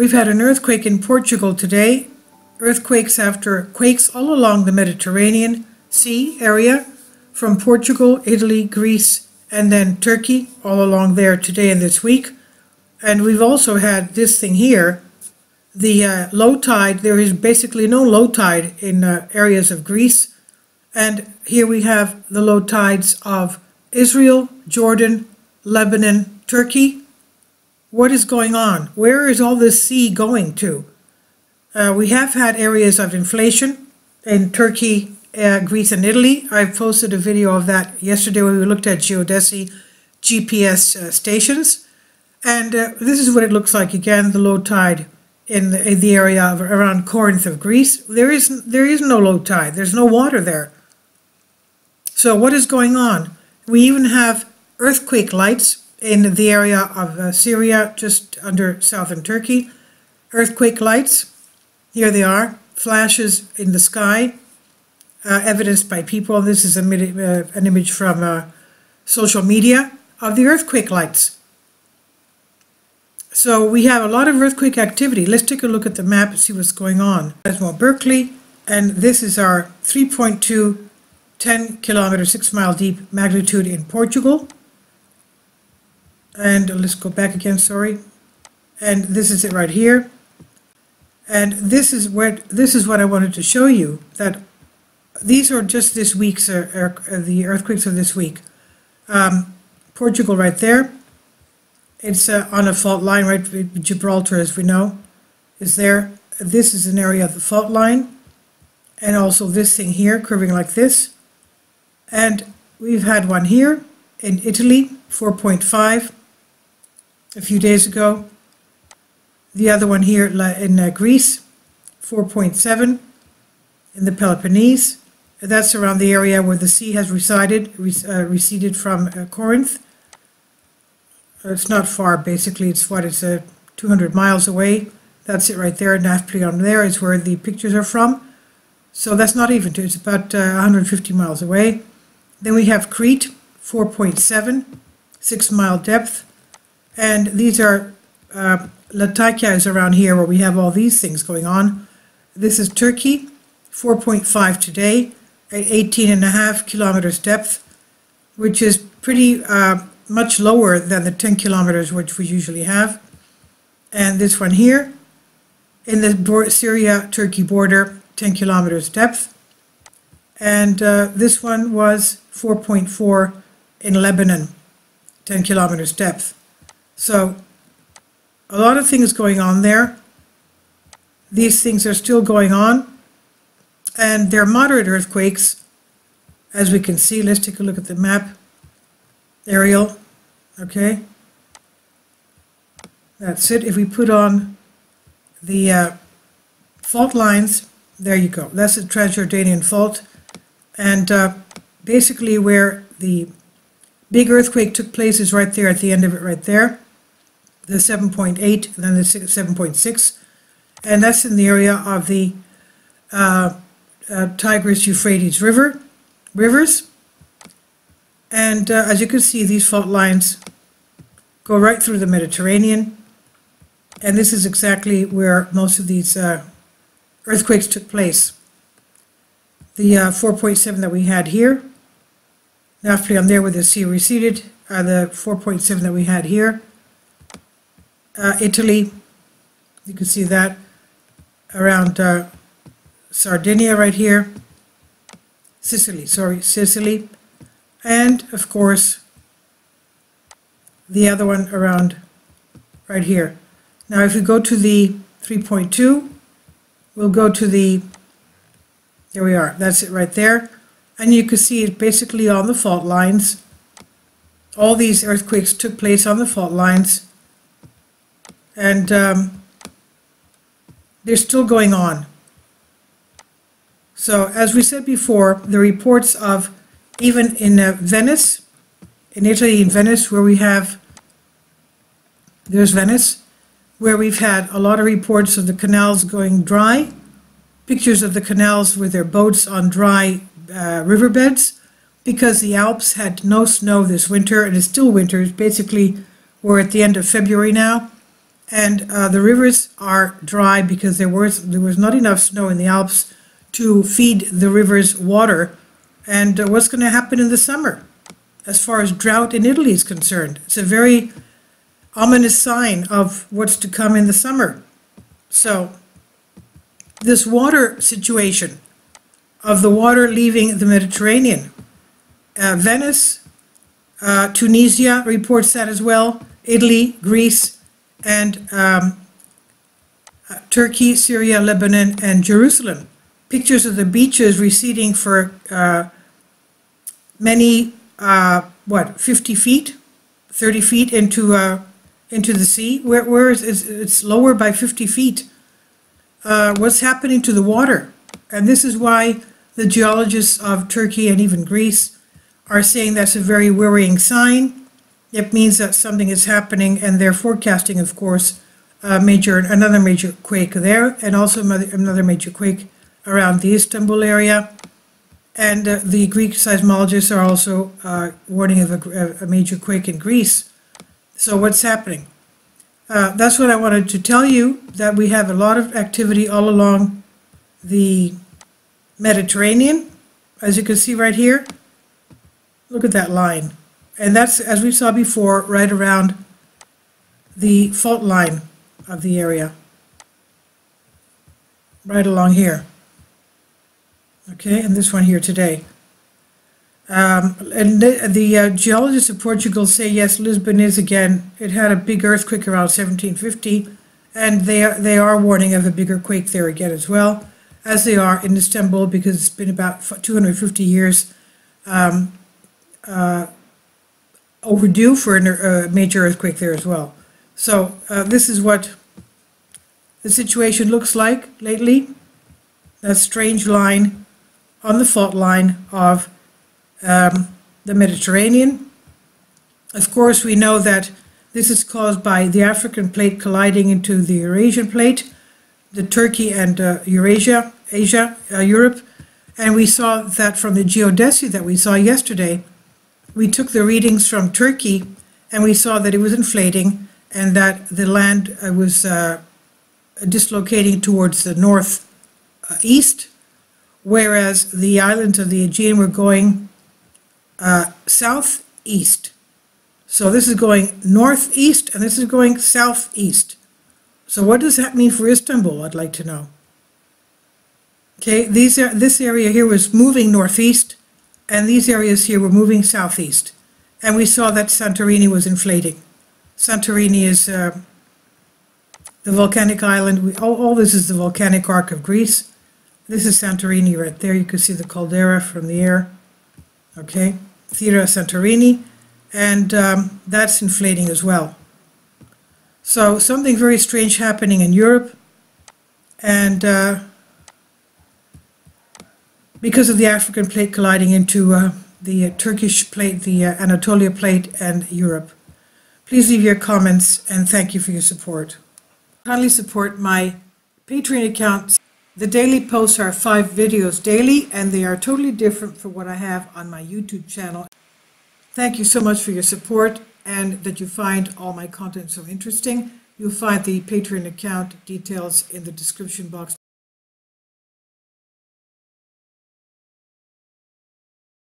We've had an earthquake in Portugal today, earthquakes after quakes all along the Mediterranean Sea area, from Portugal, Italy, Greece, and then Turkey, all along there today and this week. And we've also had this thing here, the uh, low tide. There is basically no low tide in uh, areas of Greece. And here we have the low tides of Israel, Jordan, Lebanon, Turkey. What is going on? Where is all this sea going to? Uh, we have had areas of inflation in Turkey, uh, Greece, and Italy. I posted a video of that yesterday when we looked at geodesy GPS uh, stations. And uh, this is what it looks like again, the low tide in the, in the area of, around Corinth of Greece. There is, there is no low tide, there's no water there. So, what is going on? We even have earthquake lights in the area of uh, Syria, just under southern Turkey. Earthquake lights, here they are, flashes in the sky, uh, evidenced by people. This is a, uh, an image from uh, social media of the earthquake lights. So we have a lot of earthquake activity. Let's take a look at the map and see what's going on. Well, Berkeley, and this is our 3.2 10 kilometer, 6 mile deep magnitude in Portugal. And let's go back again, sorry. And this is it right here. And this is what this is what I wanted to show you that these are just this week's uh, uh, the earthquakes of this week. Um, Portugal right there. It's uh, on a fault line, right? Gibraltar, as we know, is there. This is an area of the fault line, and also this thing here curving like this. And we've had one here in Italy, 4.5, a few days ago. The other one here in uh, Greece, 4.7 in the Peloponnese. That's around the area where the sea has resided, uh, receded from uh, Corinth. It's not far, basically. It's what, it's uh, 200 miles away. That's it right there. Nafplion there is where the pictures are from. So that's not even, it's about uh, 150 miles away. Then we have Crete, 4.7, 6 mile depth. And these are, uh, Latakia is around here where we have all these things going on. This is Turkey, 4.5 today, at 18 and a half kilometers depth, which is pretty uh, much lower than the 10 kilometers which we usually have. And this one here, in the Syria-Turkey border, 10 kilometers depth. And uh, this one was 4.4 in Lebanon, 10 kilometers depth. So a lot of things going on there. These things are still going on. And they're moderate earthquakes, as we can see. Let's take a look at the map. Aerial, okay? That's it. If we put on the uh, fault lines, there you go. That's the Transjordanian fault. And uh, basically where the big earthquake took place is right there at the end of it right there. The 7.8 and then the 7.6. And that's in the area of the uh, uh, Tigris Euphrates River, rivers. And uh, as you can see, these fault lines go right through the Mediterranean. And this is exactly where most of these uh, earthquakes took place. The uh, 4.7 that we had here after I'm there with the sea receded, the 4.7 that we had here. Uh, Italy, you can see that around uh, Sardinia right here. Sicily, sorry, Sicily. And of course, the other one around right here. Now, if we go to the 3.2, we'll go to the, there we are, that's it right there. And you can see it basically on the fault lines. All these earthquakes took place on the fault lines. And um, they're still going on. So as we said before, the reports of even in uh, Venice, in Italy, in Venice, where we have, there's Venice, where we've had a lot of reports of the canals going dry, pictures of the canals with their boats on dry uh, riverbeds because the Alps had no snow this winter and it's still winter. It's Basically, we're at the end of February now, and uh, the rivers are dry because there was there was not enough snow in the Alps to feed the rivers water. And uh, what's going to happen in the summer, as far as drought in Italy is concerned? It's a very ominous sign of what's to come in the summer. So, this water situation of the water leaving the Mediterranean, uh, Venice, uh, Tunisia reports that as well, Italy, Greece, and um, uh, Turkey, Syria, Lebanon, and Jerusalem. Pictures of the beaches receding for uh, many, uh, what, 50 feet, 30 feet into uh, into the sea. Where where is it's, it's lower by 50 feet. Uh, what's happening to the water? And this is why the geologists of Turkey and even Greece are saying that's a very worrying sign. It means that something is happening, and they're forecasting, of course, a major another major quake there, and also another major quake around the Istanbul area. And uh, the Greek seismologists are also uh, warning of a, a major quake in Greece. So what's happening? Uh, that's what I wanted to tell you, that we have a lot of activity all along the Mediterranean, as you can see right here. Look at that line. And that's, as we saw before, right around the fault line of the area. Right along here. Okay, and this one here today. Um, and the, the uh, geologists of Portugal say yes, Lisbon is again. It had a big earthquake around 1750, and they are, they are warning of a bigger quake there again as well, as they are in Istanbul because it's been about 250 years um, uh, overdue for a major earthquake there as well. So uh, this is what the situation looks like lately. That strange line on the fault line of um, the Mediterranean. Of course, we know that this is caused by the African plate colliding into the Eurasian plate, the Turkey and uh, Eurasia, Asia, uh, Europe. And we saw that from the geodesy that we saw yesterday. We took the readings from Turkey and we saw that it was inflating and that the land uh, was uh, dislocating towards the north uh, east whereas the islands of the Aegean were going uh, southeast. So this is going northeast and this is going southeast. So what does that mean for Istanbul? I'd like to know. Okay, these are, this area here was moving northeast and these areas here were moving southeast. And we saw that Santorini was inflating. Santorini is uh, the volcanic island. We, all, all this is the volcanic arc of Greece. This is Santorini right there. You can see the caldera from the air. Okay, Thera Santorini, and um, that's inflating as well. So something very strange happening in Europe, and uh, because of the African plate colliding into uh, the uh, Turkish plate, the uh, Anatolia plate, and Europe. Please leave your comments, and thank you for your support. Kindly support my Patreon account. The daily posts are five videos daily, and they are totally different from what I have on my YouTube channel. Thank you so much for your support and that you find all my content so interesting. You'll find the Patreon account details in the description box